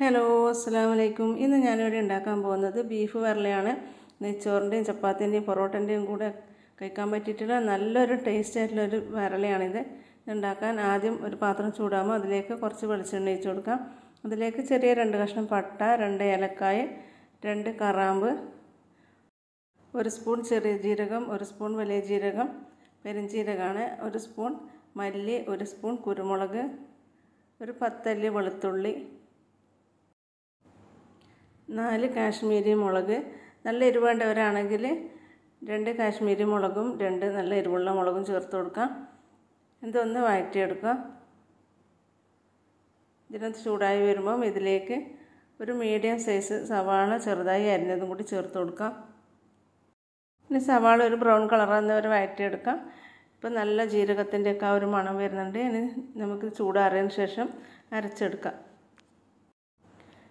Hello അസ്സാം വലൈക്കും ഇന്ന് ഞാനിവിടെ ഉണ്ടാക്കാൻ പോകുന്നത് ബീഫ് വരളയാണ് നെയ്ച്ചോറിന്റെയും ചപ്പാത്തിന്റെയും പൊറോട്ടന്റെയും കൂടെ കഴിക്കാൻ പറ്റിയിട്ടുള്ള നല്ലൊരു ടേസ്റ്റ് ആയിട്ടുള്ളൊരു വരളയാണിത് ഉണ്ടാക്കാൻ ആദ്യം ഒരു പാത്രം ചൂടാകുമ്പോൾ അതിലേക്ക് കുറച്ച് വെളിച്ചെണ്ണ ഒഴിച്ച് കൊടുക്കാം. അതിലേക്ക് ചെറിയ രണ്ട് കഷ്ണം പട്ട രണ്ട് ഏലക്കായ് രണ്ട് കറാമ്പ് ഒരു സ്പൂൺ ചെറിയ ജീരകം ഒരു സ്പൂൺ വലിയ ജീരകം പെരുംജീരകമാണ് ഒരു സ്പൂൺ മല്ലി ഒരു സ്പൂൺ കുരുമുളക് ഒരു പത്തല്ലി വെളുത്തുള്ളി നാല് കാശ്മീരി മുളക് നല്ല എരിവ് വേണ്ടവരാണെങ്കിൽ രണ്ട് കാശ്മീരി മുളകും രണ്ട് നല്ല എരിവുള്ള മുളകും ചേർത്ത് കൊടുക്കാം. ഇതൊന്ന് വഴറ്റിയെടുക്കാം ഇതിനകത്ത് ചൂടായി വരുമ്പം ഇതിലേക്ക് ഒരു മീഡിയം സൈസ് സവാള ചെറുതായി അരിഞ്ഞതും കൂടി ചേർത്ത് കൊടുക്കാം. പിന്നെ സവാള ഒരു ബ്രൗൺ കളറാകുന്ന വരെ വഴറ്റിയെടുക്കാം. ഇപ്പം നല്ല ജീരകത്തിന്റെയൊക്കെ ആ ഒരു മണം വരുന്നുണ്ട്. ഇനി നമുക്ക് ചൂടാറിയതിന് ശേഷം അരച്ചെടുക്കാം.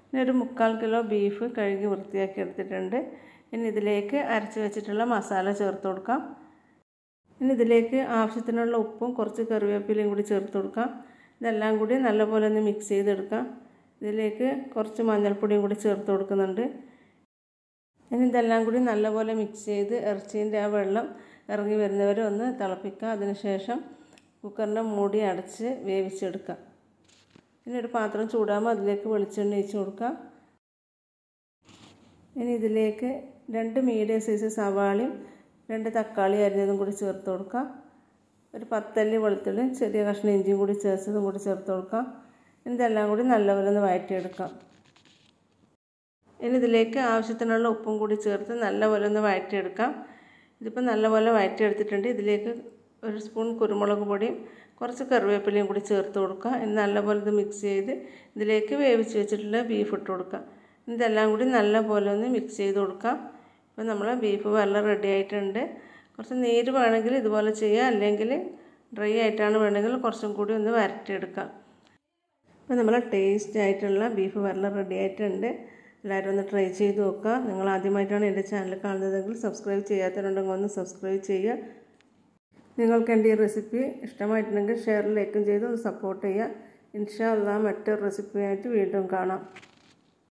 ഇനി ഒരു മുക്കാൽ കിലോ ബീഫ് കഴുകി വൃത്തിയാക്കി എടുത്തിട്ടുണ്ട്. ഇനി ഇതിലേക്ക് അരച്ച് വെച്ചിട്ടുള്ള മസാല ചേർത്ത് കൊടുക്കാം. ഇനി ഇതിലേക്ക് ആവശ്യത്തിനുള്ള ഉപ്പും കുറച്ച് കറിവേപ്പിലയും കൂടി ചേർത്ത് കൊടുക്കാം. ഇതെല്ലാം കൂടി നല്ലപോലെ ഒന്ന് മിക്സ് ചെയ്തെടുക്കാം. ഇതിലേക്ക് കുറച്ച് മഞ്ഞൾപ്പൊടിയും കൂടി ചേർത്ത് കൊടുക്കുന്നുണ്ട്. ഇനി ഇതെല്ലാം കൂടി നല്ലപോലെ മിക്സ് ചെയ്ത് ഇറച്ചീന്റെ ആ വെള്ളം ഇറങ്ങി വരുന്നവരെ ഒന്ന് തിളപ്പിക്കുക അതിനുശേഷം കുക്കറിന്റെ മൂടി അടച്ച് വേവിച്ചെടുക്കാം. ഇനി ഒരു പാത്രം ചൂടാകുമ്പോൾ അതിലേക്ക് വെളിച്ചെണ്ണ ഒഴിച്ച് കൊടുക്കാം. ഇനി ഇതിലേക്ക് രണ്ട് മീഡിയം സൈസ് സവാളയും രണ്ട് തക്കാളി അരിഞ്ഞതും കൂടി ചേർത്ത് കൊടുക്കാം. ഒരു പത്തല്ലി വെളുത്തുള്ളി ചെറിയ കഷ്ണം ഇഞ്ചിയും കൂടി ചേർത്തതും കൂടി ചേർത്ത് കൊടുക്കാം. ഇതെല്ലാം കൂടി നല്ലപോലെ ഒന്ന് വഴറ്റിയെടുക്കാം ഇനി ഇതിലേക്ക് ആവശ്യത്തിനുള്ള ഉപ്പും കൂടി ചേർത്ത് നല്ലപോലെ ഒന്ന് വഴറ്റിയെടുക്കാം ഇതിപ്പോൾ നല്ലപോലെ വഴറ്റിയെടുത്തിട്ടുണ്ട് ഇതിലേക്ക് ഒരു സ്പൂൺ കുരുമുളക് പൊടിയും കുറച്ച് കറിവേപ്പിലയും കൂടി ചേർത്ത് കൊടുക്കുക. ഇത് നല്ലപോലെ ഇത് മിക്സ് ചെയ്ത് ഇതിലേക്ക് വേവിച്ച് വെച്ചിട്ടുള്ള ബീഫ് ഇട്ട് കൊടുക്കുക. ഇതെല്ലാം കൂടി നല്ലപോലെ ഒന്ന് മിക്സ് ചെയ്ത് കൊടുക്കാം ഇപ്പോൾ നമ്മൾ ബീഫ് വെള്ളം റെഡി ആയിട്ടുണ്ട്. കുറച്ച് നീര് വേണമെങ്കിൽ ഇതുപോലെ ചെയ്യുക. അല്ലെങ്കിൽ ഡ്രൈ ആയിട്ടാണ് വേണമെങ്കിൽ കുറച്ചും കൂടി ഒന്ന് വരട്ടിയെടുക്കാം ഇപ്പോൾ നമ്മൾ ടേസ്റ്റ് ആയിട്ടുള്ള ബീഫ് വെള്ളം റെഡി ആയിട്ടുണ്ട്. എല്ലാവരും ഒന്ന് ട്രൈ ചെയ്ത് നോക്കുക. നിങ്ങൾ ആദ്യമായിട്ടാണ് എന്റെ ചാനൽ കാണുന്നതെങ്കിൽ സബ്സ്ക്രൈബ് ചെയ്യാത്തവരുണ്ടെങ്കിൽ ഒന്ന് സബ്സ്ക്രൈബ് ചെയ്യുക. നിങ്ങൾക്ക് എന്റെ ഈ റെസിപ്പി ഇഷ്ടമായിട്ടുണ്ടെങ്കിൽ ഷെയർ ലൈക്കും ചെയ്ത് സപ്പോർട്ട് ചെയ്യുക. ഇൻഷാ മറ്റൊരു റെസിപ്പിയായിട്ട് വീണ്ടും കാണാം.